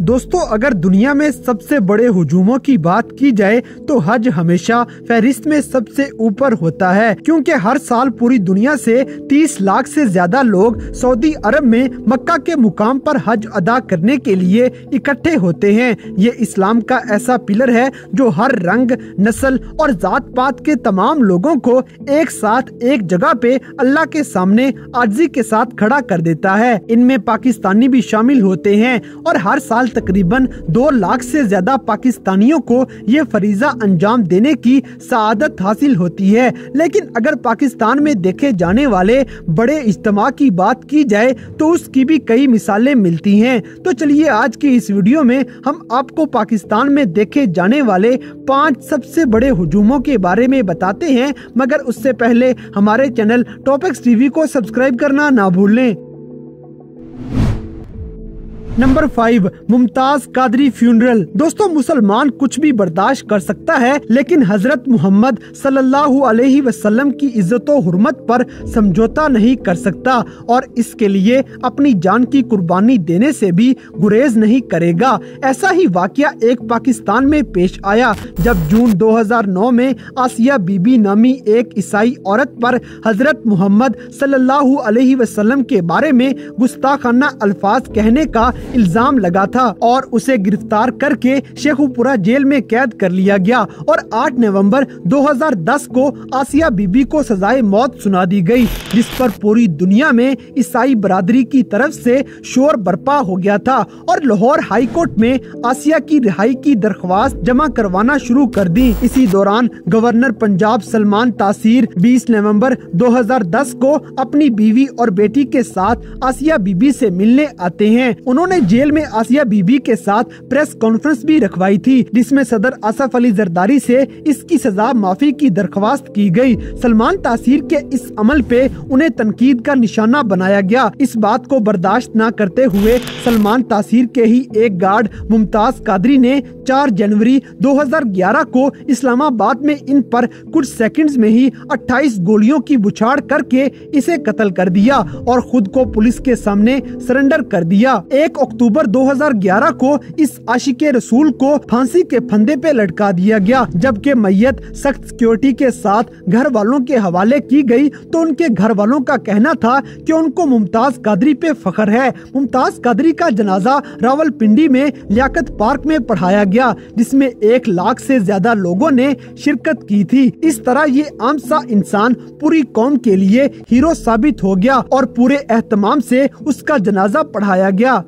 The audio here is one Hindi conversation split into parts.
दोस्तों, अगर दुनिया में सबसे बड़े हुजूमों की बात की जाए तो हज हमेशा फहरिस्त में सबसे ऊपर होता है, क्योंकि हर साल पूरी दुनिया से 30 लाख से ज़्यादा लोग सऊदी अरब में मक्का के मुकाम पर हज अदा करने के लिए इकट्ठे होते हैं। ये इस्लाम का ऐसा पिलर है जो हर रंग, नस्ल और जात पात के तमाम लोगों को एक साथ, एक जगह पे अल्लाह के सामने आर्जी के साथ खड़ा कर देता है। इनमें पाकिस्तानी भी शामिल होते हैं और हर साल तकरीबन दो लाख से ज़्यादा पाकिस्तानियों को ये फरीजा अंजाम देने की सआदत हासिल होती है। लेकिन अगर पाकिस्तान में देखे जाने वाले बड़े इज्तम की बात की जाए तो उसकी भी कई मिसालें मिलती हैं। तो चलिए आज की इस वीडियो में हम आपको पाकिस्तान में देखे जाने वाले पाँच सबसे बड़े हजूमों के बारे में बताते हैं। मगर उससे पहले हमारे चैनल टॉपिक्स टीवी को सब्सक्राइब करना ना भूलें। Number five, Mumtaz Qadri funeral दोस्तों, मुसलमान कुछ भी बर्दाश्त कर सकता है, लेकिन हज़रत मोहम्मद सल्लल्लाहु अलैहि वसल्लम की इज़्ज़त हरमत पर समझौता नहीं कर सकता और इसके लिए अपनी जान की कुर्बानी देने से भी गुरेज नहीं करेगा। ऐसा ही वाकया एक पाकिस्तान में पेश आया, जब जून 2009 में आसिया बीबी नामी एक ईसाई औरत पर हज़रत मोहम्मद सल्लल्लाहु अलैहि वसल्लम के बारे में गुस्ताखाना अल्फाज कहने का इल्ज़ाम लगा था और उसे गिरफ़्तार करके शेखुपुरा जेल में कैद कर लिया गया और 8 नवंबर 2010 को आसिया बीबी को सजाए मौत सुना दी गई, जिस पर पूरी दुनिया में ईसाई बरादरी की तरफ़ से शोर बर्पा हो गया था और लाहौर हाई कोर्ट में आसिया की रिहाई की दरख्वास्त जमा करवाना शुरू कर दी। इसी दौरान गवर्नर पंजाब सलमान तासीर 20 नवंबर 2010 को अपनी बीवी और बेटी के साथ आसिया बीबी से मिलने आते हैं। उन्होंने जेल में आसिया बीबी के साथ प्रेस कॉन्फ्रेंस भी रखवाई थी, जिसमें सदर आसफ अली जरदारी से इसकी सजा माफ़ी की दरख्वास्त की गई। सलमान तासीर के इस अमल पे उन्हें तनकीद का निशाना बनाया गया। इस बात को बर्दाश्त न करते हुए सलमान तासीर के ही एक गार्ड, मुमताज़ कादरी ने 4 जनवरी 2011 को इस्लामाबाद में इन पर कुछ सेकंड्स में ही 28 गोलियों की बुछाड़ करके इसे कत्ल कर दिया और खुद को पुलिस के सामने सरेंडर कर दिया। एक अक्टूबर 2011 को इस आशिक रसूल को फांसी के फंदे पे लटका दिया गया। जबकि मैयत सख्त सिक्योरिटी के साथ घर वालों के हवाले की गई तो उनके घर वालों का कहना था कि उनको मुमताज़ कादरी पे फख्र है। मुमताज़ कादरी का जनाजा रावलपिंडी में लियाकत पार्क में पढ़ाया गया, जिसमें एक लाख से ज़्यादा लोगों ने शिरकत की थी। इस तरह ये आम सा इंसान पूरी कौम के लिए हीरो साबित हो गया और पूरे एहतमाम से उसका जनाजा पढ़ाया गया।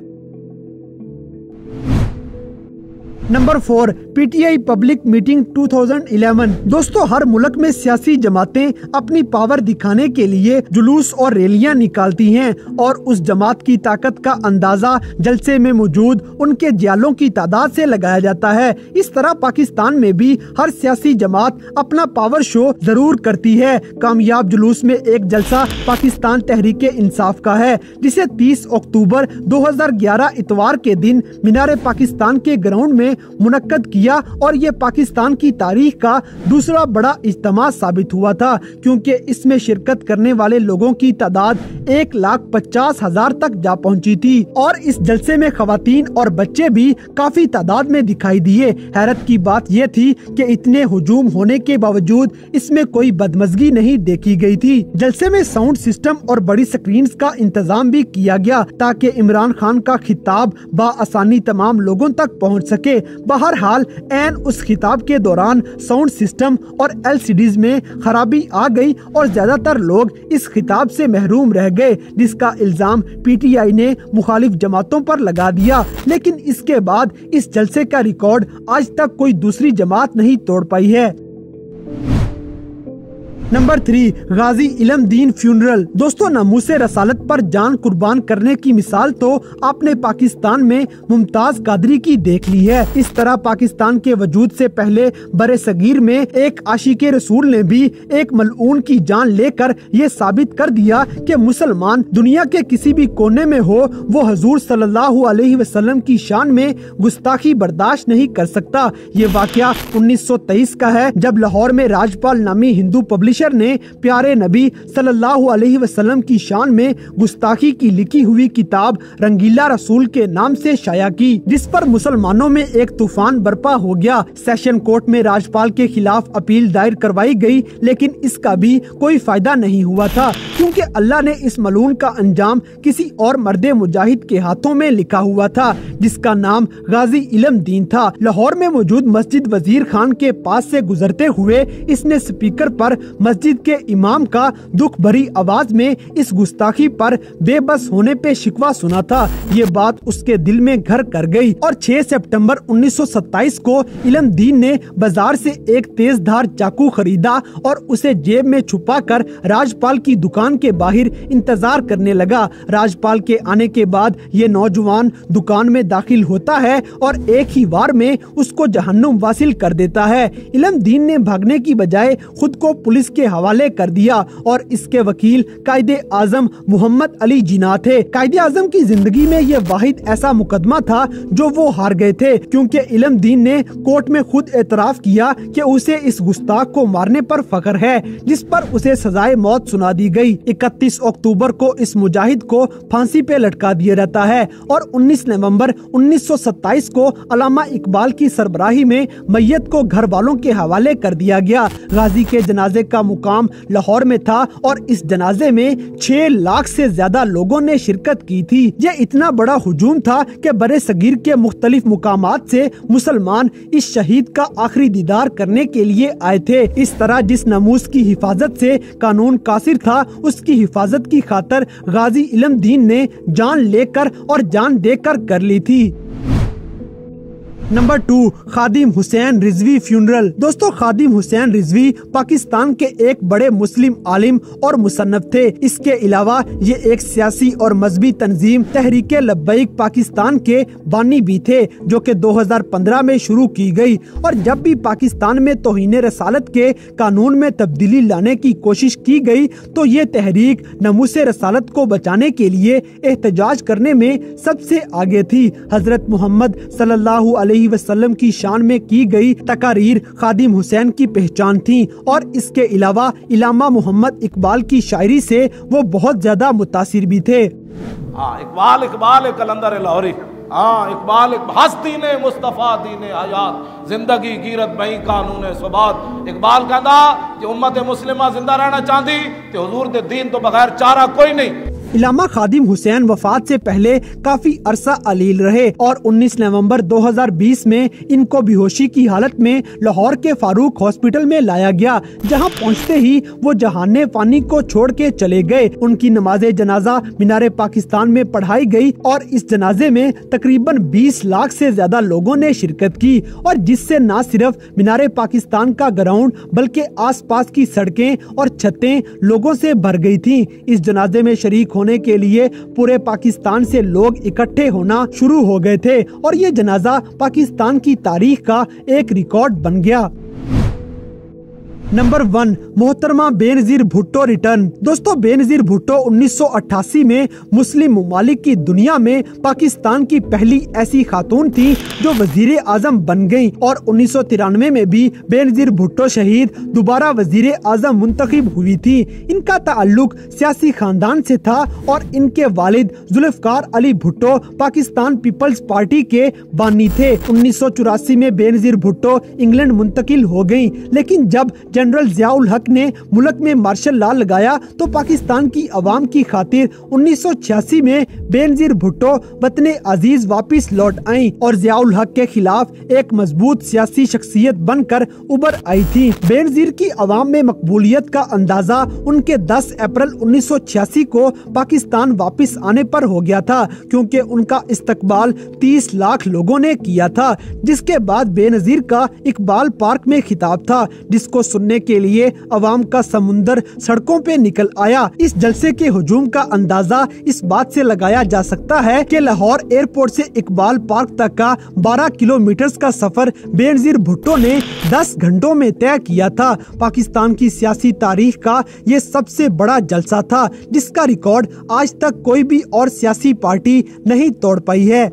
Number four, PTI public meeting 2011 दोस्तों, हर मुल्क में सियासी जमातें अपनी पावर दिखाने के लिए जुलूस और रैलियाँ निकालती हैं और उस जमात की ताकत का अंदाज़ा जलसे में मौजूद उनके जियालों की तादाद से लगाया जाता है। इस तरह पाकिस्तान में भी हर सियासी जमात अपना पावर शो ज़रूर करती है। कामयाब जुलूस में एक जलसा पाकिस्तान तहरीक इंसाफ का है, जिसे 30 अक्टूबर 2011 इतवार के दिन मीनार पाकिस्तान के ग्राउंड में मुनद किया और ये पाकिस्तान की तारीख का दूसरा बड़ा इज्तम साबित हुआ था, क्योंकि इसमें शिरकत करने वाले लोगों की तादाद एक लाख पचास हज़ार तक जा पहुँची थी। और इस जलसे में खातन और बच्चे भी काफ़ी तादाद में दिखाई दिए। हैरत की बात यह थी कि इतने हजूम होने के बावजूद इसमें कोई बदमजगी नहीं देखी गई थी। जलसे में साउंड सिस्टम और बड़ी स्क्रीन का इंतज़ाम भी किया गया, ताकि इमरान खान का खिताब बसानी तमाम लोगों तक पहुँच सके। बहरहाल एन उस खिताब के दौरान साउंड सिस्टम और एलसीडीज में खराबी आ गई और ज़्यादातर लोग इस खिताब से महरूम रह गए, जिसका इल्ज़ाम पीटीआई ने मुखालिफ जमातों पर लगा दिया। लेकिन इसके बाद इस जलसे का रिकॉर्ड आज तक कोई दूसरी जमात नहीं तोड़ पाई है। नंबर थ्री, गाजी इलम दीन फ्यूनरल दोस्तों नमूस रसालत पर जान कुर्बान करने की मिसाल तो आपने पाकिस्तान में मुमताज़ कादरी की देख ली है। इस तरह पाकिस्तान के वजूद से पहले बरे सगीर में एक आशिक रसूल ने भी एक मलून की जान लेकर ये साबित कर दिया कि मुसलमान दुनिया के किसी भी कोने में हो, वो हजूर सल्लल्लाहु अलैहि वसल्लम की शान में गुस्ताखी बर्दाश्त नहीं कर सकता। ये वाक़ 1923 का है, जब लाहौर में राजपाल नामी हिंदू पब्लिशर पब्लिशर ने प्यारे नबी सल्लल्लाहु अलैहि वसल्लम की शान में गुस्ताखी की लिखी हुई किताब रंगीला रसूल के नाम से शाया की, जिस पर मुसलमानों में एक तूफ़ान बर्पा हो गया। सेशन कोर्ट में राजपाल के खिलाफ अपील दायर करवाई गई, लेकिन इसका भी कोई फ़ायदा नहीं हुआ था, क्योंकि अल्लाह ने इस मलून का अंजाम किसी और मर्द मुजाहिद के हाथों में लिखा हुआ था, जिसका नाम गाजी इलम दीन था। लाहौर में मौजूद मस्जिद वज़ीर खान के पास से गुजरते हुए इसने स्पीकर पर मस्जिद के इमाम का दुख भरी आवाज़ में इस गुस्ताखी पर बेबस होने पे शिकवा सुना था। ये बात उसके दिल में घर कर गई और 6 सितंबर 1927 को इलम दीन ने बाज़ार से एक तेज धार चाकू खरीदा और उसे जेब में छुपा कर राजपाल की दुकान के बाहर इंतज़ार करने लगा। राजपाल के आने के बाद ये नौजवान दुकान में दाखिल होता है और एक ही वार में उसको जहन्नुम वासिल कर देता है। इलम दीन ने भागने की बजाय खुद को पुलिस के हवाले कर दिया और इसके वकील कायदे आज़म मोहम्मद अली जिना थे। कायदे आज़म की ज़िंदगी में ये वाहिद ऐसा मुकदमा था जो वो हार गए थे, क्योंकि इलम दीन ने कोर्ट में खुद एतराफ किया कि उसे इस गुस्ताख को मारने पर फख्र है, जिस पर उसे सजाए मौत सुना दी गई। 31 अक्टूबर को इस मुजाहिद को फांसी पे लटका दिया जाता है और 19 नवंबर 1927 को अलामा इकबाल की सरबराही में मैयत को घर वालों के हवाले कर दिया गया। गाजी के जनाजे का मुकाम लाहौर में था और इस जनाजे में छह लाख से ज़्यादा लोगों ने शिरकत की थी। ये इतना बड़ा हजूम था कि बड़े सगीर के मुख्तलिफ़ मुकाम से मुसलमान इस शहीद का आखिरी दीदार करने के लिए आए थे। इस तरह जिस नमूस की हिफाजत से कानून कासिर था, उसकी हिफाजत की खातर गाजी इलम दीन ने जान लेकर और जान देकर कर ली थी। Number two Khadim Hussain Rizvi funeral दोस्तों खादिम हुसैन रिजवी पाकिस्तान के एक बड़े मुस्लिम आलिम और मुसन्फ थे। इसके अलावा ये एक सियासी और मजहबी तंजीम तहरीक लब्बैक पाकिस्तान के बानी भी थे, जो कि 2015 में शुरू की गई। और जब भी पाकिस्तान में तोहिन रसालत के कानून में तब्दीली लाने की कोशिश की गई तो ये तहरीक नमूस रसालत को बचाने के लिए एहतजाज करने में सबसे आगे थी। हज़रत मोहम्मद सल्लल्लाहु अलैहि वसल्लम की शान में की गई तकारीर खादिम हुसैन की पहचान थी और इसके अलावा इलामा मोहम्मद इकबाल की शायरी से वो बहुत ज़्यादा मुतासिर भी थे। हाँ इकबाल इकबाल, कलंदर लाहौरी। हाँ इकबाल, हस्ती ने मुस्तफ़ा दीन हयात ज़िंदगी गिरत बई कानून सुबात इकबाल कहता कि उम्मत मुस्लिमा ज़िंदा रहना चाहती तो हजूर दे दीन तो बगैर चारा कोई नहीं। इलामा खादिम हुसैन वफात से पहले काफ़ी अरसा अलील रहे और 19 नवंबर 2020 में इनको बेहोशी की हालत में लाहौर के फारूक हॉस्पिटल में लाया गया, जहाँ पहुँचते ही वो जहाने पानी को छोड़ के चले गए। उनकी नमाज़ जनाजा मीनार पाकिस्तान में पढ़ाई गई और इस जनाजे में तकरीबन 20 लाख से ज़्यादा लोगों ने शिरकत की और जिससे न सिर्फ़ मीनार पाकिस्तान का ग्राउंड बल्कि आसपास की सड़कें और छतें लोगों से भर गई थी। इस जनाजे में शरीक होने के लिए पूरे पाकिस्तान से लोग इकट्ठे होना शुरू हो गए थे और ये जनाजा पाकिस्तान की तारीख का एक रिकॉर्ड बन गया। नंबर वन, मोहतरमा बेनजीर भुट्टो रिटर्न। दोस्तों, बेनजीर भुट्टो 1988 में मुस्लिम ममालिक की दुनिया में पाकिस्तान की पहली ऐसी खातून थी जो वज़ीर आज़म बन गई और उन्नीस सौ तिरानवे में भी बेनजीर भुट्टो शहीद दोबारा वज़ीर आज़म मुंतखब हुई थी। इनका ताल्लुक सियासी खानदान से था और इनके वालिद जुल्फकार अली भुट्टो पाकिस्तान पीपल्स पार्टी के बानी थे। उन्नीस सौ चौरासी में बेनजीर भुट्टो इंग्लैंड मुंतकिल हो गई लेकिन जब जनरल जियाउल हक ने मुल्क में मार्शल लॉ लगाया तो पाकिस्तान की आवाम की खातिर 1986 में बेनजीर भुट्टो, वतन अज़ीज़ वापस लौट आई और जियाउल हक के खिलाफ एक मज़बूत सियासी शख्सियत बनकर उबर आई थी। बेनजीर की आवाम में मकबूलियत का अंदाज़ा उनके 10 अप्रैल 1986 को पाकिस्तान वापस आने पर हो गया था, क्योंकि उनका इस्तकबाल 30 लाख लोगों ने किया था, जिसके बाद बेनजीर का इकबाल पार्क में खिताब था, जिसको सुनने करने के लिए अवाम का समुन्दर सड़कों पे निकल आया। इस जलसे के हजूम का अंदाज़ा इस बात से लगाया जा सकता है कि लाहौर एयरपोर्ट से इकबाल पार्क तक का 12 किलोमीटर का सफ़र बेनजीर भुट्टो ने 10 घंटों में तय किया था। पाकिस्तान की सियासी तारीख का ये सबसे बड़ा जलसा था, जिसका रिकॉर्ड आज तक कोई भी और सियासी पार्टी नहीं तोड़ पाई है।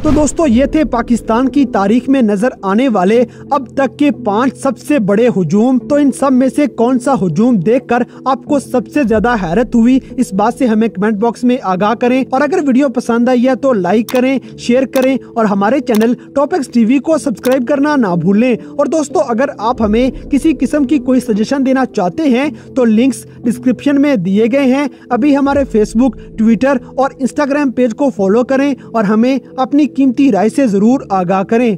तो दोस्तों, ये थे पाकिस्तान की तारीख में नज़र आने वाले अब तक के पाँच सबसे बड़े हजूम। तो इन सब में से कौन सा हजूम देखकर आपको सबसे ज़्यादा हैरत हुई? इस बात से हमें कमेंट बॉक्स में आगाह करें। और अगर वीडियो पसंद आई है तो लाइक करें, शेयर करें और हमारे चैनल टॉपिक्स टीवी को सब्सक्राइब करना ना भूलें। और दोस्तों, अगर आप हमें किसी किस्म की कोई सजेशन देना चाहते हैं तो लिंक्स डिस्क्रिप्शन में दिए गए हैं। अभी हमारे फेसबुक, ट्विटर और इंस्टाग्राम पेज को फॉलो करें और हमें अपनी कीमती राय से ज़रूर आगाह करें।